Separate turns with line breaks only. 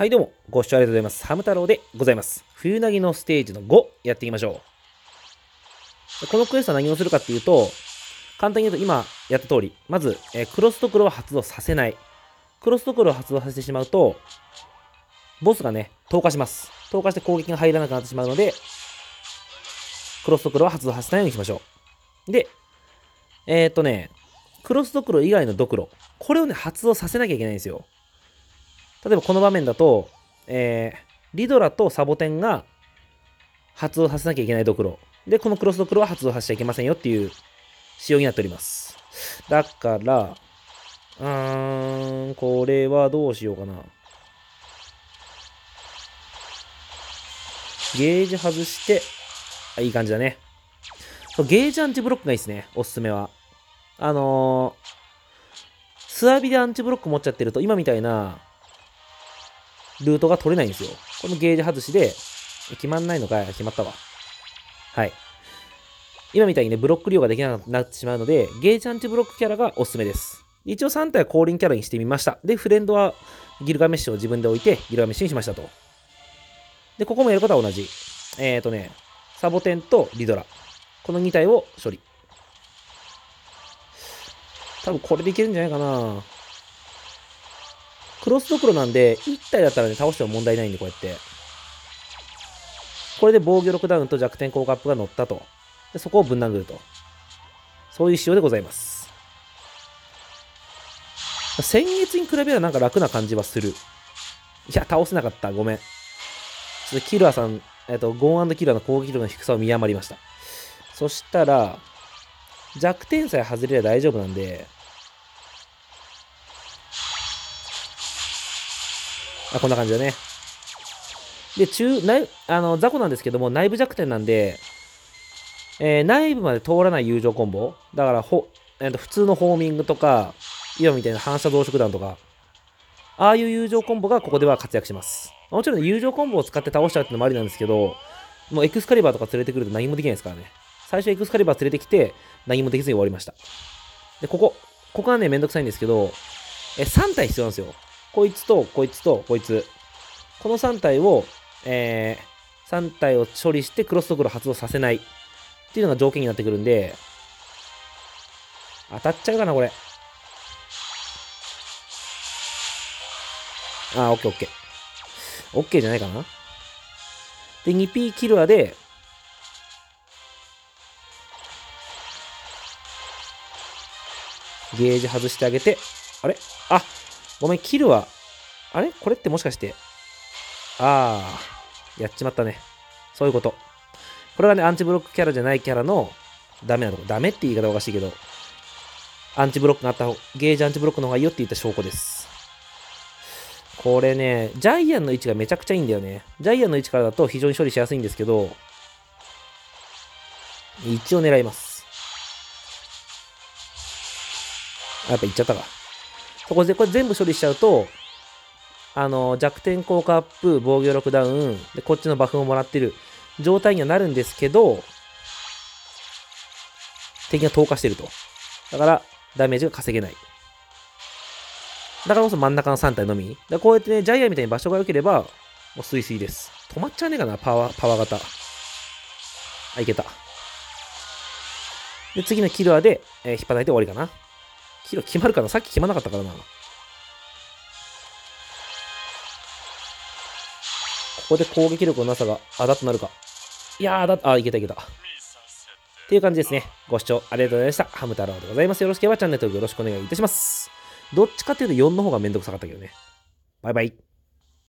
はいどうも、ご視聴ありがとうございます。ハム太郎でございます。冬なぎのステージの5やっていきましょう。このクエストは何をするかっていうと、簡単に言うと今やった通り、まず、えクロストクロは発動させない。クロストクロを発動させてしまうと、ボスがね、投下します。投下して攻撃が入らなくなってしまうので、クロストクロは発動させないようにしましょう。で、えー、っとね、クロスドクロ以外のドクロ、これをね、発動させなきゃいけないんですよ。例えばこの場面だと、えー、リドラとサボテンが発動させなきゃいけないドクロ。で、このクロスドクロは発動させちゃいけませんよっていう仕様になっております。だから、うーん、これはどうしようかな。ゲージ外して、あいい感じだね。ゲージアンチブロックがいいですね。おすすめは。あのー、スワビでアンチブロック持っちゃってると、今みたいな、ルートが取れないんですよ。このゲージ外しで、決まんないのかい？決まったわ。はい。今みたいにね、ブロック量ができなくなってしまうので、ゲージアンチブロックキャラがおすすめです。一応3体は降臨キャラにしてみました。で、フレンドはギルガメッシュを自分で置いて、ギルガメッシュにしましたと。で、ここもやることは同じ。えーとね、サボテンとリドラ。この2体を処理。多分これでいけるんじゃないかな。クロスドクロなんで、1体だったらね、倒しても問題ないんで、こうやって。これで防御力ダウンと弱点効果アップが乗ったと。でそこをぶん殴ると。そういう仕様でございます。先月に比べればなんか楽な感じはする。いや、倒せなかった。ごめん。ちょっとキルアさん、えっ、と、ゴーンキルアの攻撃力の低さを見余りました。そしたら、弱点さえ外れれば大丈夫なんで、あ、こんな感じだね。で、中、内、あの、雑魚なんですけども、内部弱点なんで、えー内部まで通らない友情コンボ。だから、ほ、えーと、普通のホーミングとか、今みたいな反射増殖弾とか、ああいう友情コンボがここでは活躍します。もちろんね友情コンボを使って倒しちゃうってのもありなんですけど、もうエクスカリバーとか連れてくると何もできないですからね。最初エクスカリバー連れてきて、何もできずに終わりました。で、ここ。ここはね、めんどくさいんですけど、え、3体必要なんですよ。こいつと、こいつと、こいつ。この3体を、えー、3体を処理してクロストクロ発動させない。っていうのが条件になってくるんで、当たっちゃうかな、これ。あー、オッケーオッケー。オッケーじゃないかな。で、2P キルアで、ゲージ外してあげて、あれ？あ、ごめん、キルは、あれ？これってもしかして、あー、やっちまったね。そういうこと。これがね、アンチブロックキャラじゃないキャラのダメなとこ。ダメって言い方おかしいけど、アンチブロックがあった方、ゲージアンチブロックの方がいいよって言った証拠です。これね、ジャイアンの位置がめちゃくちゃいいんだよね。ジャイアンの位置からだと非常に処理しやすいんですけど、一応狙います。あやっぱ行っちゃったか。そこで、これ全部処理しちゃうと、あの、弱点効果アップ、防御力ダウン、で、こっちのバフをもらってる状態にはなるんですけど、敵が投下してると。だから、ダメージが稼げない。だからこそ真ん中の3体のみ。だこうやってね、ジャイアンみたいに場所が良ければ、もうスイスイです。止まっちゃわねえかな、パワー、パワー型。あ、いけた。で、次のキルアで、えー引っ張いて終わりかな。ヒロ決まるかな？さっき決まなかったからな。ここで攻撃力のなさがあだとなるか。いやーだ、あ、いけたいけた。っていう感じですね。ご視聴ありがとうございました。ハム太郎でございます。よろしければチャンネル登録よろしくお願いいたします。どっちかっていうと4の方がめんどくさかったけどね。バイバイ。